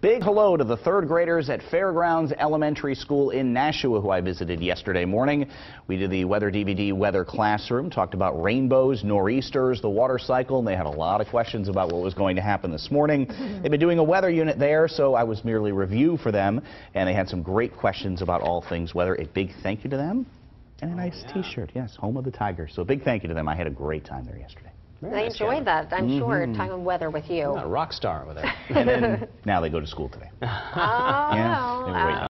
big hello to the third graders at Fairgrounds Elementary School in Nashua, who I visited yesterday morning. We did the Weather DVD Weather Classroom, talked about rainbows, nor'easters, the water cycle, and they had a lot of questions about what was going to happen this morning. They've been doing a weather unit there, so I was merely review for them, and they had some great questions about all things weather. A big thank you to them, and a oh, nice T-shirt. Yes, home of the Tigers. So a big thank you to them. I had a great time there yesterday. Very I nice, enjoyed that, I'm sure, mm-hmm. talking about weather with you. Not a rock star over there. And then now they go to school today. Oh, Yeah, they were waiting